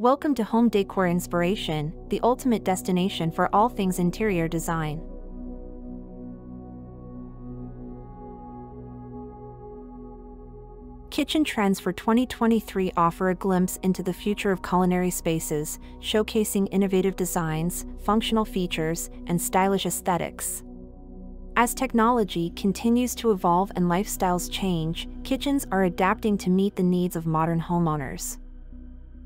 Welcome to Home Decor Inspiration, the ultimate destination for all things interior design. Kitchen trends for 2023 offer a glimpse into the future of culinary spaces, showcasing innovative designs, functional features, and stylish aesthetics. As technology continues to evolve and lifestyles change, kitchens are adapting to meet the needs of modern homeowners.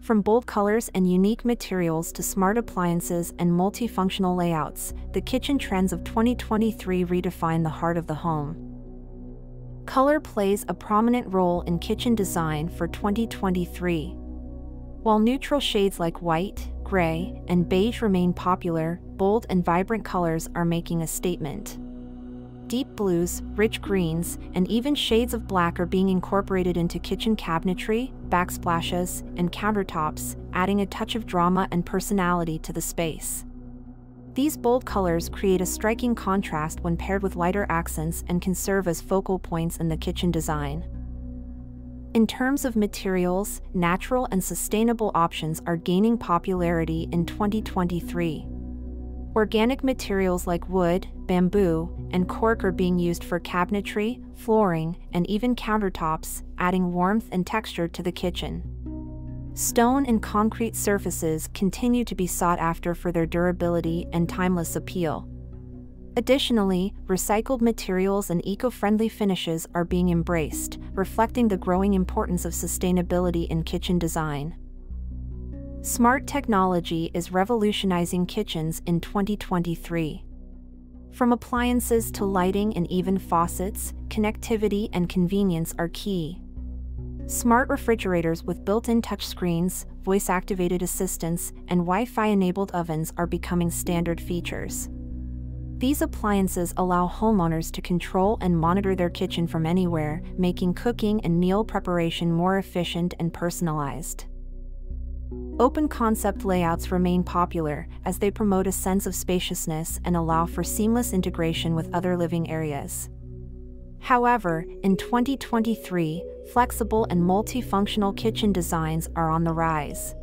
From bold colors and unique materials to smart appliances and multifunctional layouts, the kitchen trends of 2023 redefine the heart of the home. Color plays a prominent role in kitchen design for 2023. While neutral shades like white, gray, and beige remain popular, bold and vibrant colors are making a statement deep blues, rich greens, and even shades of black are being incorporated into kitchen cabinetry, backsplashes, and countertops, adding a touch of drama and personality to the space. These bold colors create a striking contrast when paired with lighter accents and can serve as focal points in the kitchen design. In terms of materials, natural and sustainable options are gaining popularity in 2023. Organic materials like wood, bamboo, and cork are being used for cabinetry, flooring, and even countertops, adding warmth and texture to the kitchen. Stone and concrete surfaces continue to be sought after for their durability and timeless appeal. Additionally, recycled materials and eco-friendly finishes are being embraced, reflecting the growing importance of sustainability in kitchen design. Smart technology is revolutionizing kitchens in 2023. From appliances to lighting and even faucets, connectivity and convenience are key. Smart refrigerators with built-in touchscreens, voice-activated assistants, and Wi-Fi-enabled ovens are becoming standard features. These appliances allow homeowners to control and monitor their kitchen from anywhere, making cooking and meal preparation more efficient and personalized. Open concept layouts remain popular as they promote a sense of spaciousness and allow for seamless integration with other living areas. However, in 2023, flexible and multifunctional kitchen designs are on the rise.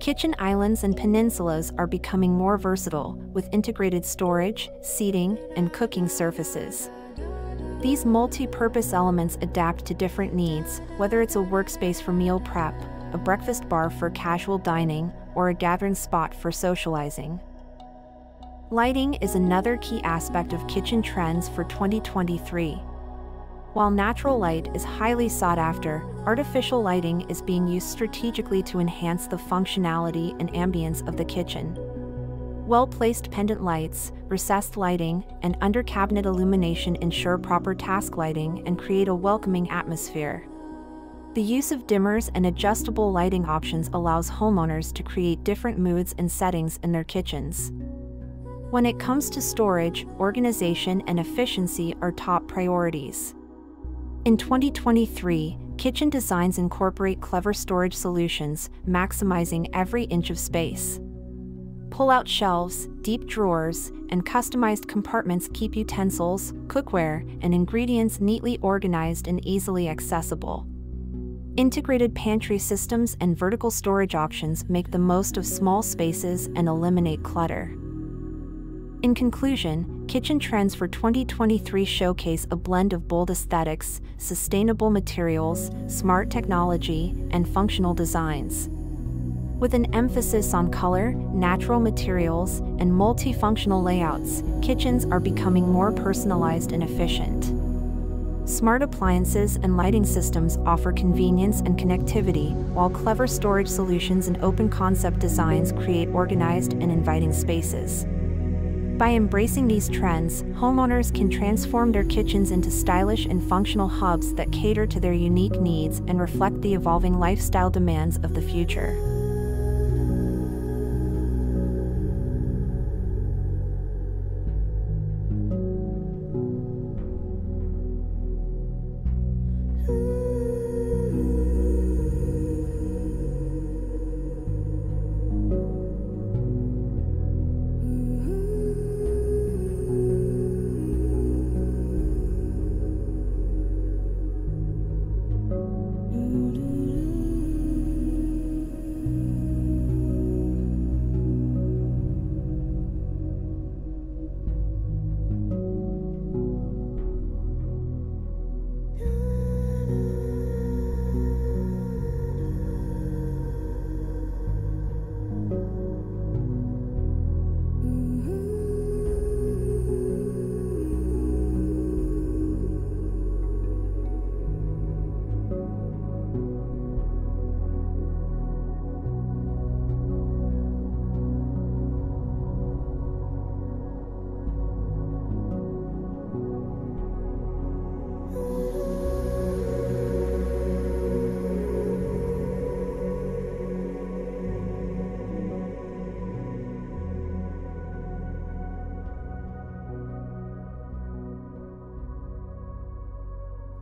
Kitchen islands and peninsulas are becoming more versatile, with integrated storage, seating, and cooking surfaces. These multi-purpose elements adapt to different needs, whether it's a workspace for meal prep, a breakfast bar for casual dining, or a gathering spot for socializing. Lighting is another key aspect of kitchen trends for 2023. While natural light is highly sought after, artificial lighting is being used strategically to enhance the functionality and ambience of the kitchen. Well-placed pendant lights, recessed lighting, and under-cabinet illumination ensure proper task lighting and create a welcoming atmosphere. The use of dimmers and adjustable lighting options allows homeowners to create different moods and settings in their kitchens. When it comes to storage, organization and efficiency are top priorities. In 2023, kitchen designs incorporate clever storage solutions, maximizing every inch of space. Pull-out shelves, deep drawers, and customized compartments keep utensils, cookware, and ingredients neatly organized and easily accessible. Integrated pantry systems and vertical storage options make the most of small spaces and eliminate clutter. In conclusion, kitchen trends for 2023 showcase a blend of bold aesthetics, sustainable materials, smart technology, and functional designs. With an emphasis on color, natural materials, and multifunctional layouts, kitchens are becoming more personalized and efficient. Smart appliances and lighting systems offer convenience and connectivity, while clever storage solutions and open concept designs create organized and inviting spaces. By embracing these trends, homeowners can transform their kitchens into stylish and functional hubs that cater to their unique needs and reflect the evolving lifestyle demands of the future.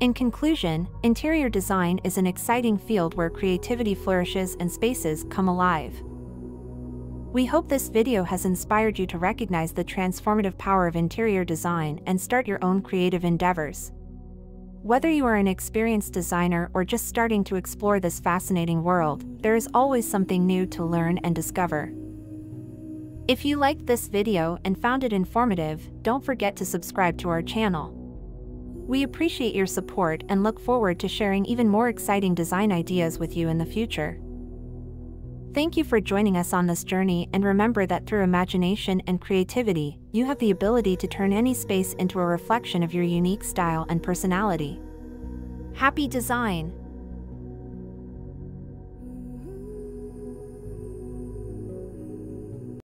In conclusion, interior design is an exciting field where creativity flourishes and spaces come alive. We hope this video has inspired you to recognize the transformative power of interior design and start your own creative endeavors. Whether you are an experienced designer or just starting to explore this fascinating world, there is always something new to learn and discover. If you liked this video and found it informative, don't forget to subscribe to our channel. We appreciate your support and look forward to sharing even more exciting design ideas with you in the future. Thank you for joining us on this journey and remember that through imagination and creativity, you have the ability to turn any space into a reflection of your unique style and personality. Happy design!